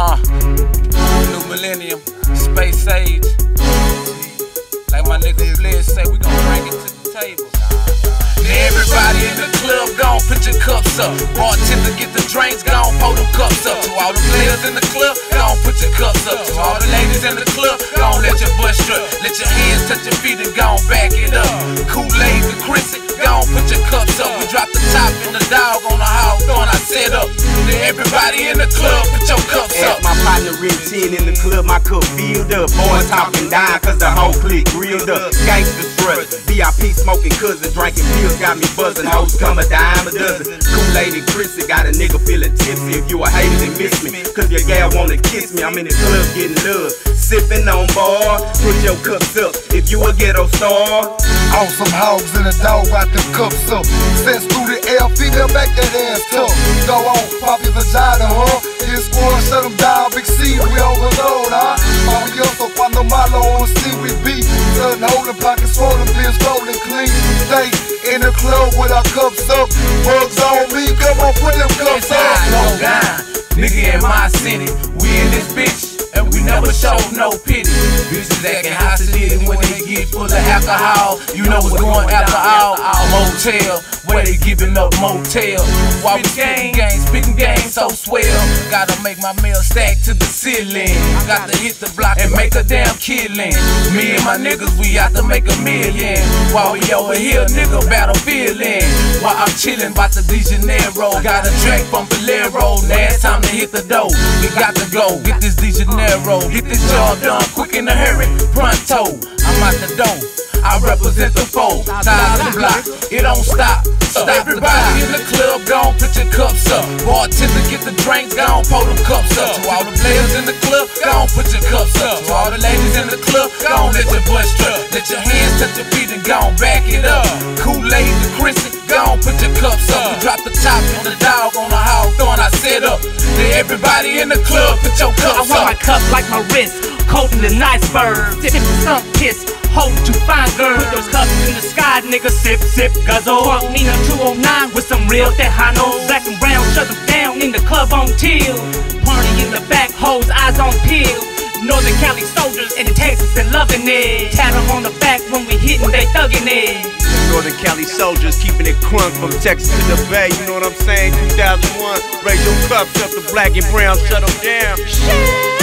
Uh, new millennium, space age. Like my nigga Flair say, we gon' bring it to the table. Everybody in the club, gon' put your cups up. Bartender, get the drinks, gon' pour them cups up. To all the players in the club, gon' put your cups up. To all the ladies in the club, gon' let your butt strut. Let your hands touch your feet and gon' back it up. Kool-Aid and Chrissy, gon' put your cups up. We drop the top and the dog on the. I set up. Everybody in the club, put your cups up. Ask my partner in 10 in the club, my cup filled up. Boys talking down, cause the whole clique grilled up. Gangsta strut, VIP smoking cousin, drinking pills, got me buzzing. Hoes come a dime a dozen. Kool-Aid and Chrissy got a nigga feeling tipsy. If you a hater, then miss me. Cause your gal wanna kiss me. I'm in the club getting love. Sipping on bar, put your cups up. If you a ghetto star, On some hogs and a dog got them cups up. Sense through the air, female back that ass tough. Go on, pop your vagina, huh? This squad shut them down, big C, we overload, huh? Maravilloso cuando malo on CWB. Sudden holding pockets swollen, bills rolling clean. Stay in the club with our cups up. Bugs on me, come on, put them cups It's up. no down. Nigga in my city, we in this bitch, and we never show no pity. Bitches acting hostility when full of alcohol. You know what's going after all. Our motel, where they giving up motel. While we spitting game, spitting game so swell. Gotta make my mail stack to the ceiling. Got to hit the block and make a damn killing. Me and my niggas, we out to make a million. While we over here, nigga, battlefielding. While I'm chillin', bout the De Janeiro. Got a track from Valero. Now it's time to hit the dough. We got to go, get this De Janeiro. Get this job done quick in a hurry. Pronto, I'm out the door. I represent the foe, ties and block. It don't stop. So everybody in the club, gon' put your cups up. Bartender, get the drinks, gon' pour them cups up. To all the players in the club, gon' put your cups up. To all the ladies in the club, gon' let your butt strut. Let your hands touch your feet and gon' back it up. Kool-Aid and Chrissy, gon' put your cups up. We drop the top on the dog on the hawthorn. I set up. Then everybody in the club, put your cups up. I cups wear my up. cup like my wrist, cold in an iceberg. Sip the sun kiss, hold you fine girl. Put those cups in the sky, nigga. Sip, sip, guzzle. Funk Nina 209 with some real Tejanos. Black and brown, shut them down in the club on till. Party in the back, hoes, eyes on peel. Northern Cali soldiers in the Texas and loving it. Tat 'em on the back when we hittin', they thuggin' it. Northern Cali soldiers keeping it crunk from Texas to the Bay. You know what I'm saying? 2001, raise your cups up to black and brown, shut them down. Shit.